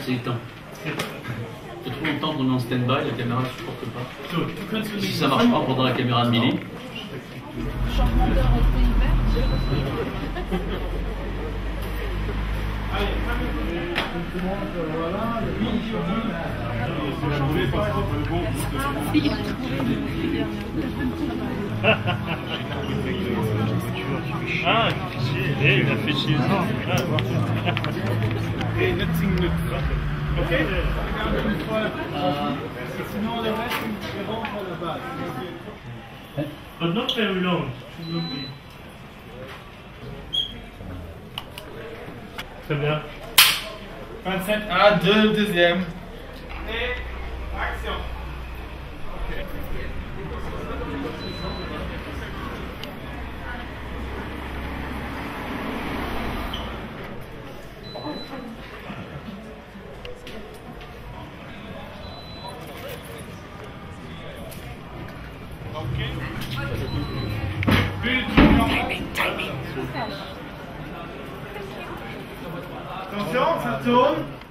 C'est temps. C'est trop longtemps qu'on est en stand-by, la caméra ne supporte pas. Si ça marche pas, on prendra la caméra de Milly. Changement d'heure Ah, il. Eh, il a fait chier. Nothing Ok Regarde une fois. Sinon, reste, la base. But not very long. Très bien. 27 à 2, deuxième. Et action. Attention, attention